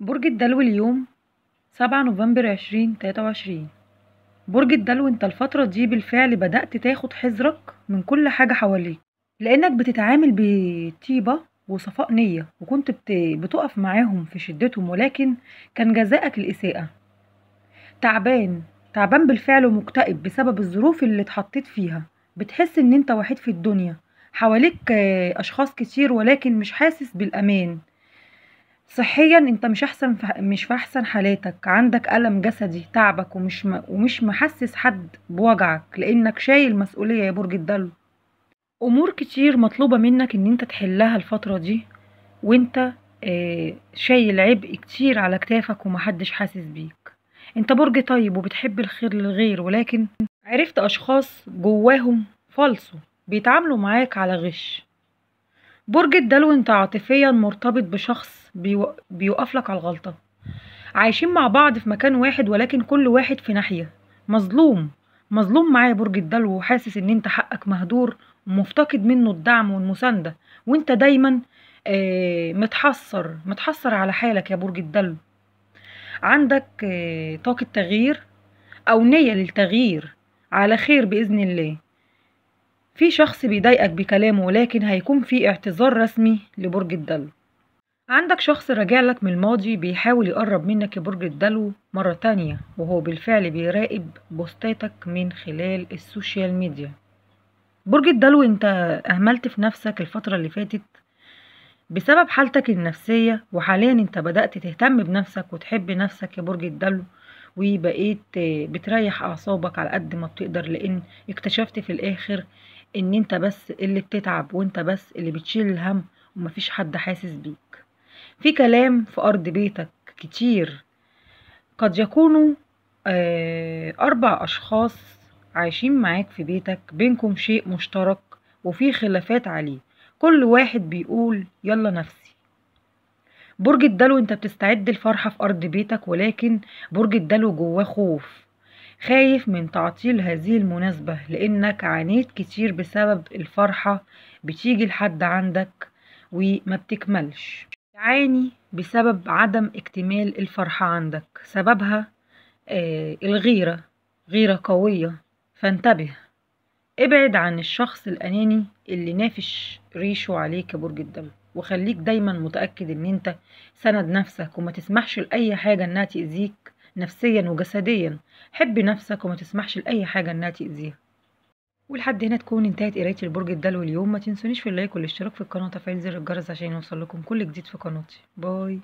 برج الدلو اليوم سبعة نوفمبر عشرين تلاتة وعشرين. برج الدلو انت الفترة دي بالفعل بدأت تاخد حذرك من كل حاجة حواليك. لأنك بتتعامل بطيبة وصفاء نية وكنت بت... بتقف معاهم في شدتهم ولكن كان جزاءك الإساءة. تعبان تعبان بالفعل ومكتئب بسبب الظروف اللي اتحطيت فيها. بتحس إن أنت وحيد في الدنيا. حواليك آه، أشخاص كتير ولكن مش حاسس بالأمان. صحيا أنت مش أحسن في مش في أحسن حالاتك عندك ألم جسدي تعبك ومش م... ومش محسس حد بوجعك لأنك شايل مسؤولية يا برج الدلو. أمور كتير مطلوبة منك إن أنت تحلها الفترة دي وأنت آه، شايل عبء كتير على كتافك ومحدش حاسس بيك. أنت برج طيب وبتحب الخير للغير ولكن عرفت أشخاص جواهم فالصو بيتعاملوا معاك على غش. برج الدلو أنت عاطفيا مرتبط بشخص بيو... بيوقف لك على الغلطة. عايشين مع بعض في مكان واحد ولكن كل واحد في ناحية. مظلوم. مظلوم معايا برج الدلو وحاسس إن أنت حقك مهدور ومفتقد منه الدعم والمساندة. وأنت دايما آه، متحسر متحسر على حالك يا برج الدلو. عندك آه، طاقة تغيير أو نية للتغيير؟ على خير بإذن الله. في شخص بيضايقك بكلامه ولكن هيكون في اعتذار رسمي لبرج الدلو. عندك شخص راجع لك من الماضي بيحاول يقرب منك برج الدلو مرة تانية وهو بالفعل بيراقب بوستاتك من خلال ال social media. برج الدلو انت اهملت في نفسك الفترة اللي فاتت بسبب حالتك النفسية وحاليا انت بدأت تهتم بنفسك وتحب نفسك يا برج الدلو وبقيت بتريح أعصابك على قد ما بتقدر لأن اكتشفت في الآخر إن انت بس اللي بتتعب وانت بس اللي بتشيل الهم ومفيش حد حاسس بيك. في كلام في أرض بيتك كتير. قد يكونوا آه، أربع أشخاص عايشين معاك في بيتك بينكم شيء مشترك وفي خلافات عليه. كل واحد بيقول يلا نفسي. برج الدلو انت بتستعد الفرحة في أرض بيتك ولكن برج الدلو جواه خوف. خايف من تعطيل هذه المناسبة لأنك عانيت كتير بسبب الفرحة بتيجي لحد عندك وما بتكملش. تعاني بسبب عدم اكتمال الفرحة عندك. سببها آه الغيرة غيرة قوية. فانتبه. ابعد عن الشخص الأناني اللي نافش ريشه عليك يا برج الدلو وخليك دايما متأكد إن أنت سند نفسك وما تسمحش لأي حاجة إنها تأذيك نفسيا وجسديا. حب نفسك وما تسمحش لأي حاجة إنها تأذيها ولحد هنا تكون انتهت قراية البرج الدلو اليوم. ما تنسونيش في ال like والاشتراك في القناة وتفعيل زر الجرس عشان يوصل لكم كل جديد في قناتي. bye.